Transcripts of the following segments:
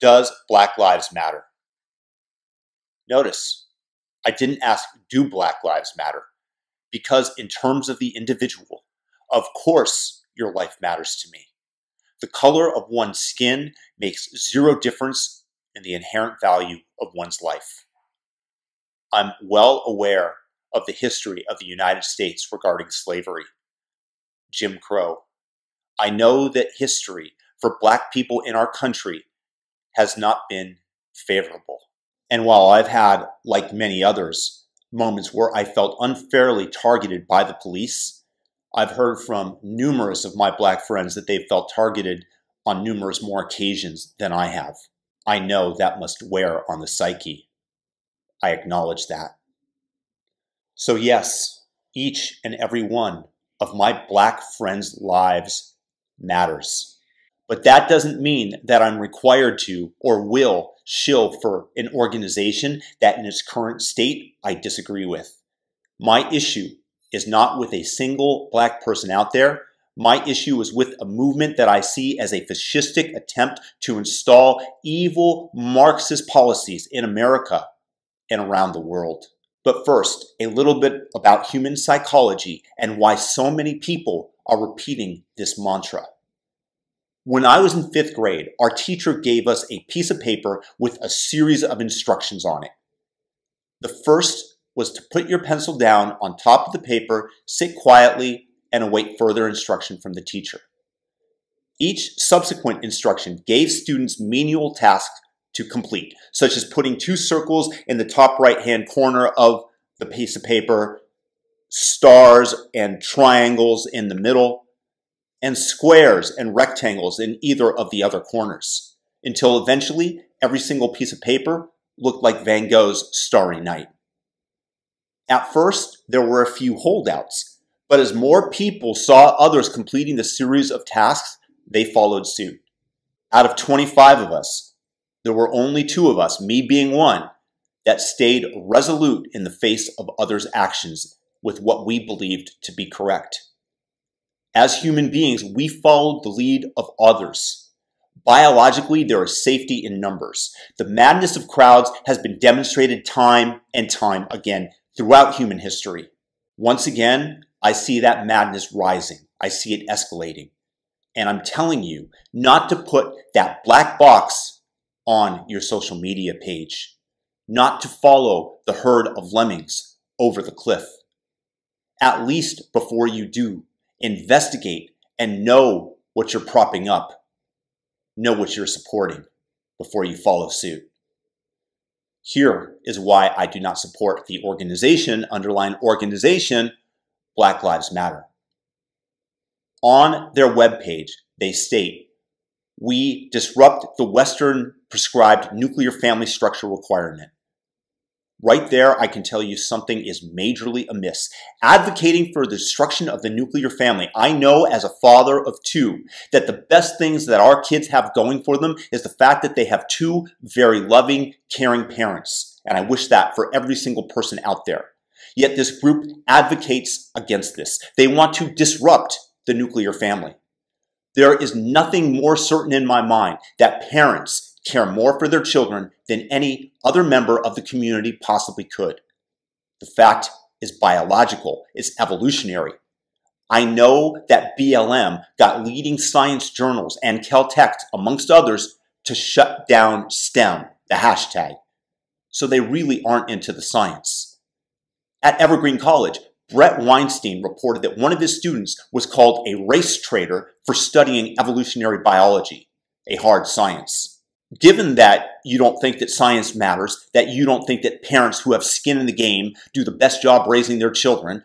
Does Black Lives Matter? Notice, I didn't ask, do Black Lives Matter? Because, in terms of the individual, of course your life matters to me. The color of one's skin makes zero difference in the inherent value of one's life. I'm well aware of the history of the United States regarding slavery, Jim Crow. I know that history for black people in our country has not been favorable. And while I've had, like many others, moments where I felt unfairly targeted by the police, I've heard from numerous of my black friends that they've felt targeted on numerous more occasions than I have. I know that must wear on the psyche. I acknowledge that. So, yes, each and every one of my black friends' lives matters. But that doesn't mean that I'm required to or will shill for an organization that in its current state I disagree with. My issue is not with a single black person out there. My issue is with a movement that I see as a fascistic attempt to install evil Marxist policies in America and around the world. But first, a little bit about human psychology and why so many people are repeating this mantra. When I was in fifth grade, our teacher gave us a piece of paper with a series of instructions on it. The first was to put your pencil down on top of the paper, sit quietly, and await further instruction from the teacher. Each subsequent instruction gave students menial tasks to complete, such as putting two circles in the top right hand corner of the piece of paper, stars and triangles in the middle, and squares and rectangles in either of the other corners, until eventually every single piece of paper looked like Van Gogh's Starry Night. At first, there were a few holdouts, but as more people saw others completing the series of tasks, they followed suit. Out of 25 of us, there were only two of us, me being one, that stayed resolute in the face of others' actions with what we believed to be correct. As human beings, we follow the lead of others. Biologically, there is safety in numbers. The madness of crowds has been demonstrated time and time again throughout human history. Once again, I see that madness rising. I see it escalating. And I'm telling you not to put that black box on your social media page, not to follow the herd of lemmings over the cliff. At least before you do, investigate and know what you're propping up, know what you're supporting before you follow suit. Here is why I do not support the organization, underlying organization, Black Lives Matter. On their webpage, they state, we disrupt the Western prescribed nuclear family structure requirement. Right there, I can tell you something is majorly amiss. Advocating for the destruction of the nuclear family, I know as a father of two that the best things that our kids have going for them is the fact that they have two very loving, caring parents. And I wish that for every single person out there. Yet this group advocates against this. They want to disrupt the nuclear family. There is nothing more certain in my mind that parents care more for their children than any other member of the community possibly could. The fact is biological, it's evolutionary. I know that BLM got leading science journals and Caltech, amongst others, to shut down STEM, the hashtag. So they really aren't into the science. At Evergreen College, Bret Weinstein reported that one of his students was called a race traitor for studying evolutionary biology, a hard science given that you don't think that science matters, that you don't think that parents who have skin in the game do the best job raising their children,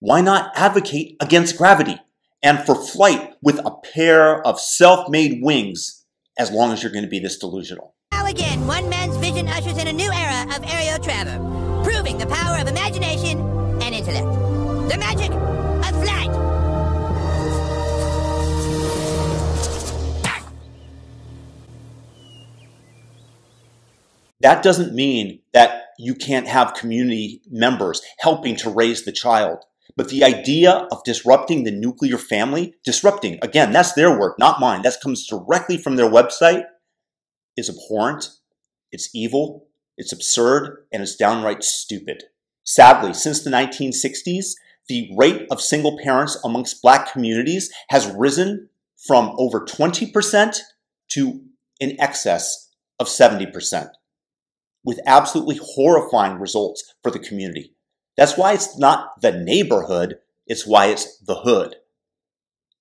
why not advocate against gravity and for flight with a pair of self made wings as long as you're going to be this delusional? Now again, one man's vision ushers in a new era of aerial travel, proving the power of imagination and intellect. That doesn't mean that you can't have community members helping to raise the child. But the idea of disrupting the nuclear family, disrupting, again, that's their work, not mine. That comes directly from their website. is abhorrent, it's evil, it's absurd, and it's downright stupid. Sadly, since the 1960s, the rate of single parents amongst black communities has risen from over 20% to in excess of 70%, with absolutely horrifying results for the community. That's why it's not the neighborhood, it's why it's the hood.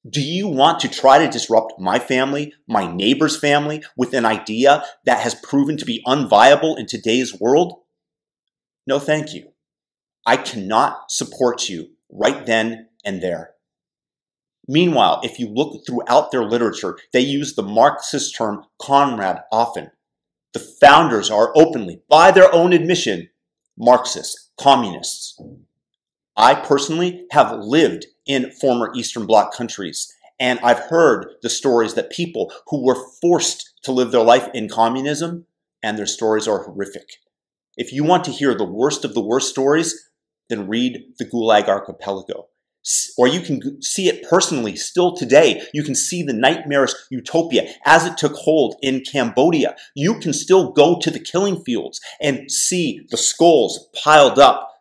Do you want to try to disrupt my family, my neighbor's family, with an idea that has proven to be unviable in today's world? No, thank you. I cannot support you right then and there. Meanwhile, if you look throughout their literature, they use the Marxist term comrade often. The founders are openly, by their own admission, Marxists, communists. I personally have lived in former Eastern Bloc countries, and I've heard the stories that people who were forced to live their life in communism, and their stories are horrific. If you want to hear the worst of the worst stories, then read the Gulag Archipelago. Or you can see it personally still today. You can see the nightmarish utopia as it took hold in Cambodia. You can still go to the killing fields and see the skulls piled up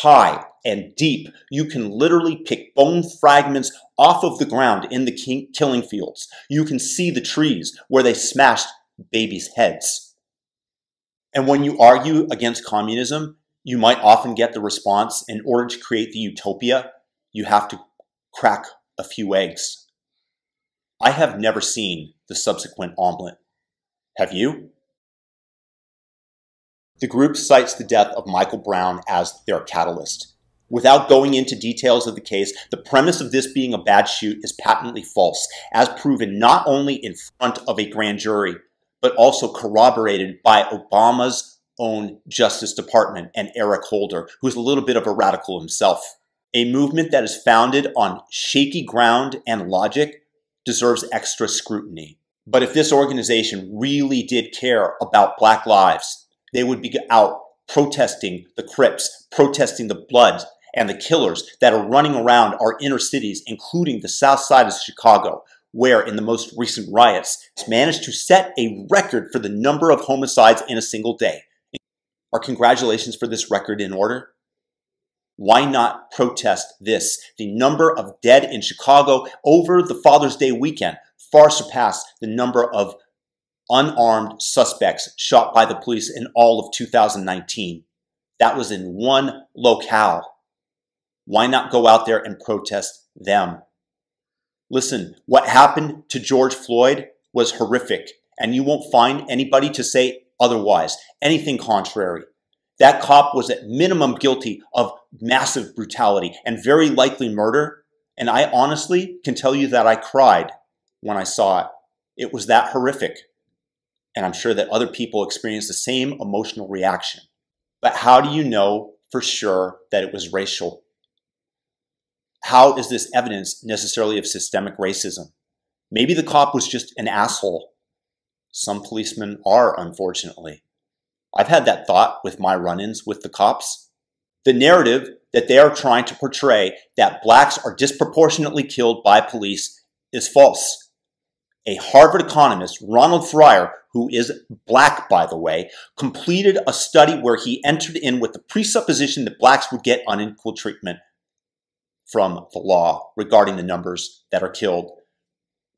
high and deep. You can literally pick bone fragments off of the ground in the killing fields. You can see the trees where they smashed babies' heads. And when you argue against communism, you might often get the response in order to create the utopia, you have to crack a few eggs. I have never seen the subsequent omelet. Have you? The group cites the death of Michael Brown as their catalyst. Without going into details of the case, the premise of this being a bad shoot is patently false, as proven not only in front of a grand jury, but also corroborated by Obama's own Justice Department and Eric Holder, who's a little bit of a radical himself. A movement that is founded on shaky ground and logic deserves extra scrutiny. But if this organization really did care about Black lives, they would be out protesting the Crips, protesting the Bloods, and the killers that are running around our inner cities, including the south side of Chicago, where in the most recent riots, it's managed to set a record for the number of homicides in a single day. Are congratulations for this record in order? Why not protest this? The number of dead in Chicago over the Father's Day weekend far surpassed the number of unarmed suspects shot by the police in all of 2019. That was in one locale. Why not go out there and protest them? Listen, what happened to George Floyd was horrific, and you won't find anybody to say otherwise, anything contrary. That cop was at minimum guilty of massive brutality and very likely murder. And I honestly can tell you that I cried when I saw it. It was that horrific. And I'm sure that other people experienced the same emotional reaction. But how do you know for sure that it was racial? How is this evidence necessarily of systemic racism? Maybe the cop was just an asshole some policemen are, unfortunately. I've had that thought with my run ins with the cops. The narrative that they are trying to portray that blacks are disproportionately killed by police is false. A Harvard economist, Ronald Fryer, who is black, by the way, completed a study where he entered in with the presupposition that blacks would get unequal treatment from the law regarding the numbers that are killed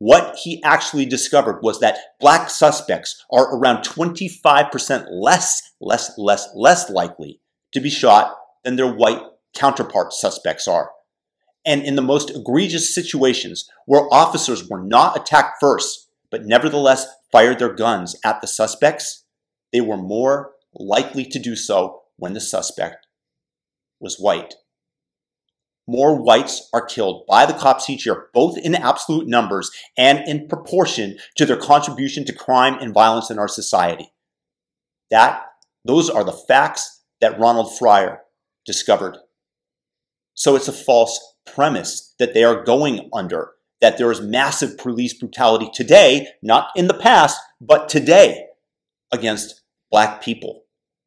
what he actually discovered was that black suspects are around 25% less, less, less, less likely to be shot than their white counterpart suspects are. And in the most egregious situations where officers were not attacked first, but nevertheless fired their guns at the suspects, they were more likely to do so when the suspect was white more whites are killed by the cops each year, both in absolute numbers and in proportion to their contribution to crime and violence in our society. That, those are the facts that Ronald Fryer discovered. So it's a false premise that they are going under, that there is massive police brutality today, not in the past, but today against black people.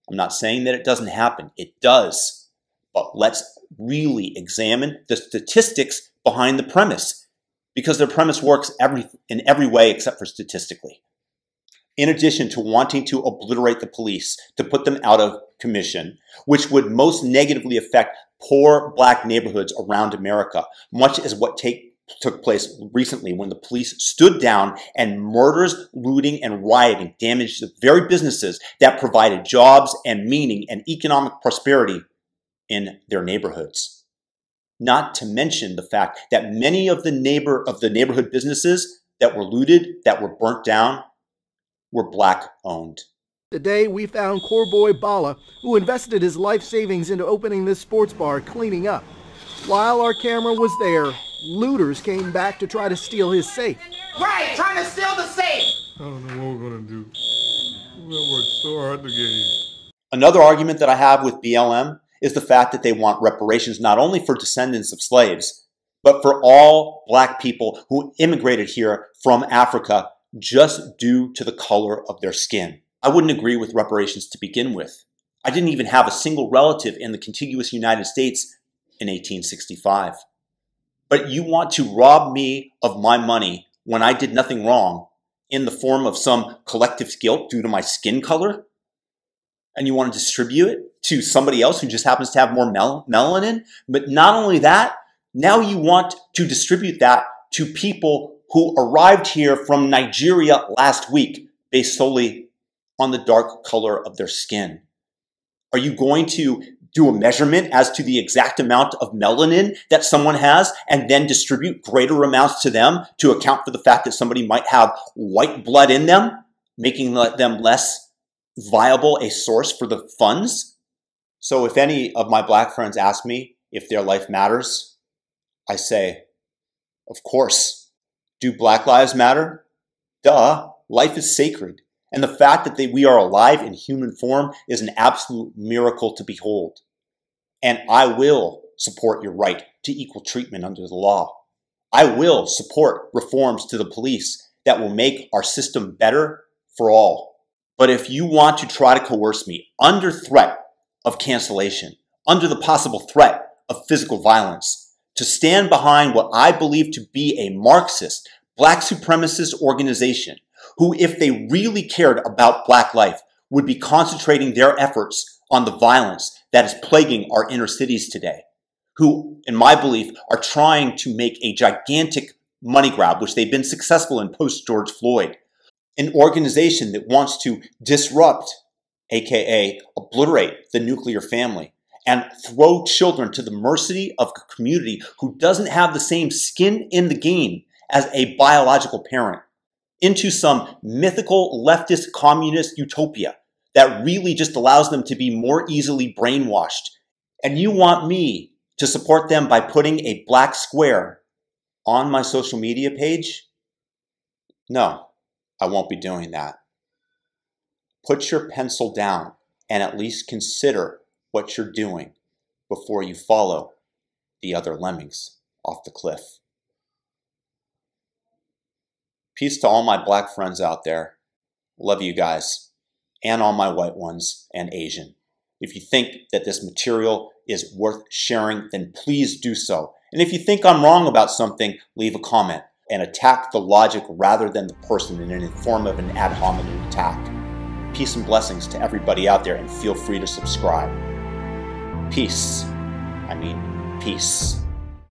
I'm not saying that it doesn't happen. It does. But let's really examine the statistics behind the premise because their premise works every, in every way except for statistically. in addition to wanting to obliterate the police, to put them out of commission, which would most negatively affect poor black neighborhoods around America, much as what take, took place recently when the police stood down and murders, looting, and rioting damaged the very businesses that provided jobs and meaning and economic prosperity in their neighborhoods. Not to mention the fact that many of the neighbor of the neighborhood businesses that were looted, that were burnt down, were black owned. Today, we found Korboi Balla, who invested his life savings into opening this sports bar, cleaning up. While our camera was there, looters came back to try to steal his safe. Right, trying to steal the safe. I don't know what we're gonna do. We worked so hard to get here. Another argument that I have with BLM is the fact that they want reparations not only for descendants of slaves, but for all black people who immigrated here from Africa just due to the color of their skin. I wouldn't agree with reparations to begin with. I didn't even have a single relative in the contiguous United States in 1865. But you want to rob me of my money when I did nothing wrong in the form of some collective guilt due to my skin color? And you want to distribute it to somebody else who just happens to have more mel- melanin? But not only that, now you want to distribute that to people who arrived here from Nigeria last week based solely on the dark color of their skin? Are you going to do a measurement as to the exact amount of melanin that someone has and then distribute greater amounts to them to account for the fact that somebody might have white blood in them, making them less viable a source for the funds? So if any of my black friends ask me if their life matters, I say, of course. Do Black Lives Matter? Duh, life is sacred. And the fact that they, we are alive in human form is an absolute miracle to behold. And I will support your right to equal treatment under the law. I will support reforms to the police that will make our system better for all. But if you want to try to coerce me under threat of cancellation, under the possible threat of physical violence, to stand behind what I believe to be a Marxist, black supremacist organization who, if they really cared about black life, would be concentrating their efforts on the violence that is plaguing our inner cities today, who, in my belief, are trying to make a gigantic money grab, which they've been successful in post George Floyd, an organization that wants to disrupt, aka obliterate the nuclear family, and throw children to the mercy of a community who doesn't have the same skin in the game as a biological parent into some mythical leftist communist utopia that really just allows them to be more easily brainwashed. And you want me to support them by putting a black square on my social media page? No, I won't be doing that. Put your pencil down and at least consider what you're doing before you follow the other lemmings off the cliff. Peace to all my black friends out there. Love you guys, and all my white ones and Asian. If you think that this material is worth sharing, then please do so. And if you think I'm wrong about something, leave a comment and attack the logic rather than the person in the form of an ad hominem attack. Peace and blessings to everybody out there, and feel free to subscribe. Peace. I mean, peace.